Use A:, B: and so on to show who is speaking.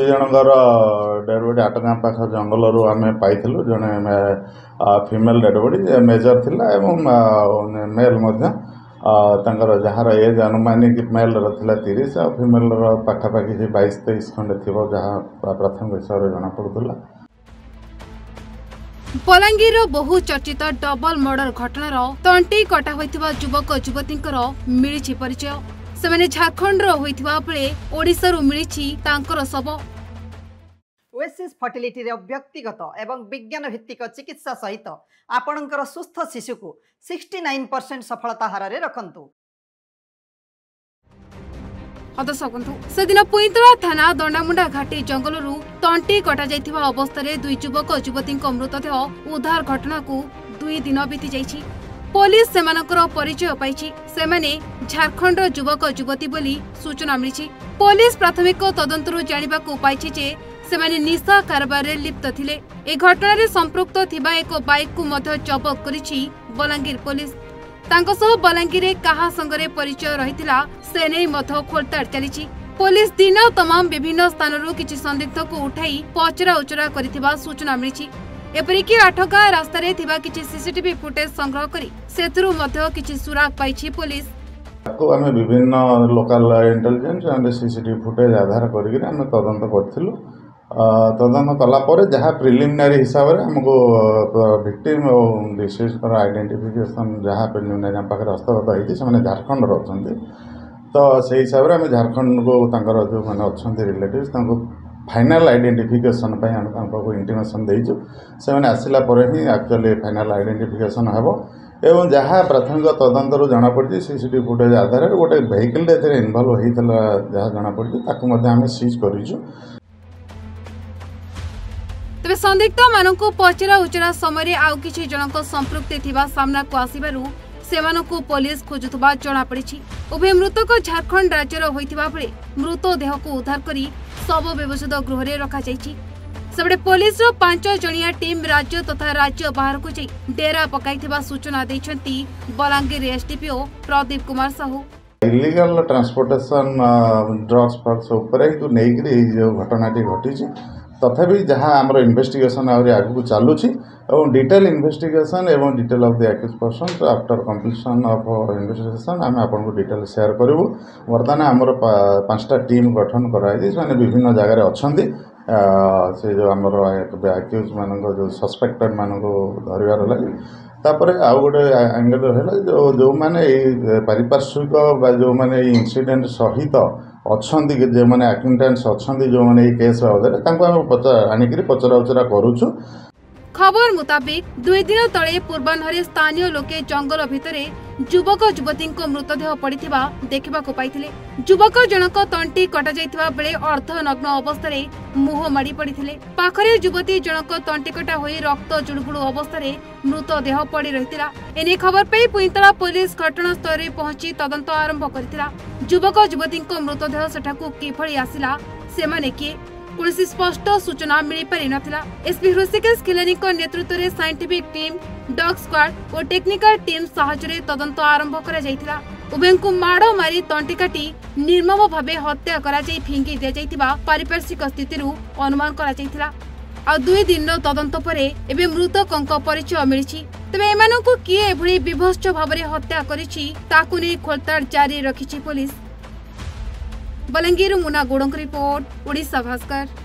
A: ଦୁଇ ଜଣଙ୍କର dead body Atgaon ପାଖ ଜଙ୍ଗଲରୁ ଆମେ ପାଇଥିଲୁ ଜଣେ ଫିମେଲ୍ ଡେଡ୍ ବଡି ମେଜର୍ ଥିଲା ଏବଂ ମେଲ୍ ମଧ୍ୟ ତାଙ୍କର ଯାହାର ଏଜ୍ ଆନୁମାନିକ ମେଲ୍ର ଥିଲା ତିରିଶ ଆଉ ଫିମେଲ୍ର ପାଖାପାଖି ସେ ବାଇଶ ତେଇଶ ଖଣ୍ଡେ ଥିବ ଯାହା ପ୍ରାଥମିକ ହିସାବରେ ଜଣାପଡ଼ୁଥିଲା
B: ବଲାଙ୍ଗୀରର ବହୁ ଚର୍ଚ୍ଚିତ ଡବଲ ମର୍ଡର ଘଟଣାର ତଣ୍ଟି କଟା ହୋଇଥିବା ଯୁବକ ଯୁବତୀଙ୍କର ମିଳିଛି ପରିଚୟ ସେମାନେ ଝାଡ଼ଖଣ୍ଡର ହୋଇଥିବା ବେଳେ ଓଡ଼ିଶାରୁ ମିଳିଛି ତାଙ୍କର ଶବ
C: ଓଏସିସ୍ ଫର୍ଟିଲିଟିର ବ୍ୟକ୍ତିଗତ ଏବଂ ବିଜ୍ଞାନ ଭିତ୍ତିକ ଚିକିତ୍ସା ସହିତ ଆପଣଙ୍କର ସୁସ୍ଥ ଶିଶୁକୁ
B: ଥାନା ଦଣ୍ଡାମୁଣ୍ଡା ଘାଟି ଜଙ୍ଗଲରୁ ତଣ୍ଟି କଟାଯାଇଥିବା ଅବସ୍ଥାରେ ଦୁଇ ଯୁବକ ଯୁବତୀଙ୍କ ମୃତଦେହ ଉଦ୍ଧାର ଘଟଣାକୁ ଦୁଇ ଦିନ ବିତି ଯାଇଛି পুলিশ সেমানকৰ পৰিচয় পাইছে সেমানে ঝাৰখণ্ডৰ যুৱক যুৱতী বুলি সূচনা মিলিছে পুলিশ প্ৰাথমিক তদন্তৰু জাণিবাক পাইছে যে সেমানে নিশা কাৰবাৰে লিপ্ত থিলে এই ঘটনাৰে সম্পৃক্ত থকা এক বাইককু মধ্য জবত কৰিছে বলাঙ্গীৰ পুলিশ ତାଙ୍କ ସହ ବଲାଙ୍ଗୀରରେ କାହା ସାଙ୍ଗରେ ପରିଚୟ ରହିଥିଲା ସେ ନେଇ ମଧ୍ୟ ଖୋଳତାଡ଼ ଚାଲିଛି ପୋଲିସ ଦିନ ତମାମ ବିଭିନ୍ନ ସ୍ଥାନରୁ କିଛି ସନ୍ଦିଗ୍ଧକୁ ଉଠାଇ ପଚରା ଉଚରା କରିଥିବା ସୂଚନା ମିଳିଛି
A: सीसीटीवी फुटेज सुराकिसके विभिन्न लोकल इन्टेन्जेन्सिटी फुटेज आधार तदु तदन कलाप प्रिमिनारी हिसाबले और भिक्टिम आइडेन्टिफिकेसन जहाँ प्रिमिनारी हस्तगत हुन्छ झारखण्ड र अन्त तिस झारखण्डको तर जो अनि रिलेटिभ ଫାଇନାଲ୍ ଆଇଡେଣ୍ଟିଫିକେସନ୍ ପାଇଁ ଆମେ ତାଙ୍କ ପାଖକୁ ଇଣ୍ଟିମେସନ୍ ଦେଇଛୁ ସେମାନେ ଆସିଲା ପରେ ହିଁ ଆକ୍ଚୁଆଲି ଫାଇନାଲ୍ ଆଇଡେଣ୍ଟିଫିକେସନ୍ ହେବ ଏବଂ ଯାହା ପ୍ରାଥମିକ ତଦନ୍ତରୁ ଜଣାପଡ଼ିଛି C C T V footage ଆଧାରରେ ଗୋଟେ ଭେହିକିଲ୍ଟା ଏଥିରେ ଇନଭଲ୍ଭ ହୋଇଥିଲା ଯାହା ଜଣାପଡ଼ିଛି ତାକୁ ମଧ୍ୟ ଆମେ ସିଜ୍ କରିଛୁ
B: ତେବେ ସନ୍ଦିଗ୍ଧମାନଙ୍କୁ ପଚରା ଉଚରା ସମୟରେ ଆଉ କିଛି ଜଣଙ୍କ ସମ୍ପୃକ୍ତି ଥିବା ସାମ୍ନାକୁ ଆସିବାରୁ ସେମାନଙ୍କୁ ପୋଲିସ ଖୋଜୁଥିବା ଜଣାପଡ଼ିଛି ଉଭୟ ମୃତକ ଝାଡ଼ଖଣ୍ଡ ରାଜ୍ୟର ହୋଇଥିବା ବେଳେ ମୃତଦେହକୁ ଉଦ୍ଧାର କରି शव व्यवच्छेद गृह से सेपटे पुलिस पांच जनीिया टीम राज्य तथा राज्य बाहर को डेरा पक सूचना देखते Balangir
A: SDPO Pradeep Kumar Sahu illegal transportation drugs फ्रग्स नहीं घटनाटी घटी তথাপি ଯାହା ଆମର ଇନଭେଷ୍ଟିଗେସନ୍ ଆହୁରି ଆଗକୁ ଚାଲୁଛି ଏବଂ ଡିଟେଲ୍ ଇନଭେଷ୍ଟିଗେସନ୍ ଏବଂ detail of the accused person after completion of investigation ଆମେ ଆପଣଙ୍କୁ ଡିଟେଲ୍ ସେୟାର କରିବୁ ବର୍ତ୍ତମାନ ଆମର ପାଞ୍ଚଟା ଟିମ୍ ଗଠନ କରାଯାଇଛି ସେମାନେ ବିଭିନ୍ନ ଜାଗାରେ ଅଛନ୍ତି ସେ ଯେଉଁ ଆମର ଆକ୍ୟୁଜ୍ମାନଙ୍କ ଯେଉଁ ସସ୍ପେକ୍ଟେଡ଼୍ମାନଙ୍କୁ ଧରିବାର ଲାଗି ତାପରେ ଆଉ ଗୋଟେ ଆଙ୍ଗେଲ୍ ରହିଲା ଯେଉଁ ଯେଉଁମାନେ ଏଇ ପାରିପାର୍ଶ୍ୱିକ ବା ଯେଉଁମାନେ ଏଇ ଇନ୍ସିଡେଣ୍ଟ ସହିତ ଅଛନ୍ତି ଯେଉଁମାନେ ଆକ୍ୟୁଣ୍ଟାଣ୍ଟସ୍ ଅଛନ୍ତି ଯେଉଁମାନେ ଏଇ କେସ୍ ବାବଦରେ ତାଙ୍କୁ ଆମେ ପଚରା ଆଣିକିରି ପଚରା ଉଚରା କରୁଛୁ
B: খবর মুতাবিক দুই দিন তলে পূর্বাহ্নরে স্থানীয় লোকে জঙ্গল ভিতরে যুবক যুবতীঙ্ মৃতদেহ পড়া দেখা পাই যুবক জনক তন্টি কটা কটাই বেড়ে অর্ধনগ্ন অবস্থায় মুহ মাড়ি পড়ে পাখে যুবতী জনক তন্টি কটা হয়ে রক্ত জুড়ুগুড়ু অবস্থায় মৃতদেহ পড়ে রয়েছে এনে খবর পেয়ে পুইতলা পুলিশ ঘটনাস্থলে পৌঁছি তদন্ত আরম্ভ করে যুবক যুবতীঙ্ মৃতদেহ সেঠাকু কিভাবে আসিলা সেমানে কি କୌଣସି ସ୍ପଷ୍ଟ ସୂଚନା ମିଳିପାରିନଥିଲା ଏସ୍ପି ହୃଷିକେଶ ଖିଲାନୀଙ୍କ ନେତୃତ୍ୱରେ ସାଇଣ୍ଟିଫିକ୍ ଟିମ୍ ଡଗ୍ ସ୍କ୍ୱାଡ୍ ଓ ଟେକ୍ନିକାଲ ଟିମ୍ ସାହାଯ୍ୟରେ ତଦନ୍ତ ଆରମ୍ଭ କରାଯାଇଥିଲା ଉଭୟଙ୍କୁ ମାଡ଼ ମାରି ତଣ୍ଟି କାଟି ନିର୍ମମ ଭାବେ ହତ୍ୟା କରାଯାଇ ଫିଙ୍ଗି ଦିଆଯାଇଥିବା ପାରିପାର୍ଶ୍ୱିକ ସ୍ଥିତିରୁ ଅନୁମାନ କରାଯାଇଥିଲା ଆଉ ଦୁଇ ଦିନର ତଦନ୍ତ ପରେ ଏବେ ମୃତକଙ୍କ ପରିଚୟ ମିଳିଛି ତେବେ ଏମାନଙ୍କୁ କିଏ ଏଭଳି ବିଭତ୍ସ ଭାବରେ ହତ୍ୟା କରିଛି ତାକୁ ନେଇ ଖୋଳତାଡ଼ ଜାରି ରଖିଛି ପୋଲିସ बलंगीर मुना गुड़ों की रिपोर्ट उड़ीसा भास्कर